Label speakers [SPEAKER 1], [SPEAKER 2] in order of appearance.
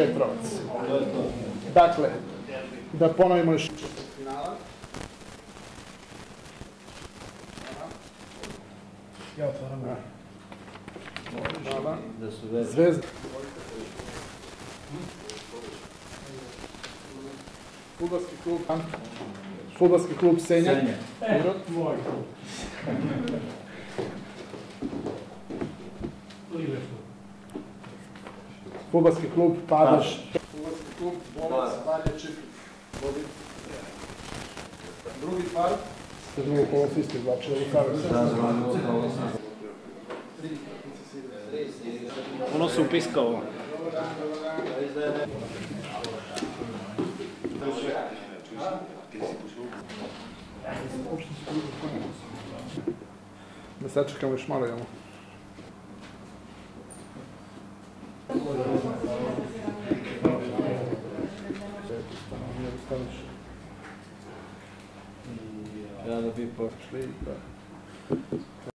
[SPEAKER 1] Petrovac. Dakle, da ponovimo još finala.
[SPEAKER 2] Ja otvaram
[SPEAKER 3] već.
[SPEAKER 1] Zvezda. Fudbalski klub. Fudbalski klub Senja.
[SPEAKER 3] Senja.
[SPEAKER 1] Pirot.
[SPEAKER 2] Moj klub. Liverpool.
[SPEAKER 1] Fudbalski klub Padež. Fudbalski klub Bolac Valje Čipik. Vodi. Drugi par. Drugo kolo svi ste izvlačili
[SPEAKER 2] Ono se upiskalo.
[SPEAKER 1] Da sačekamo još malo imamo.
[SPEAKER 3] Gotta be
[SPEAKER 1] booked sleep,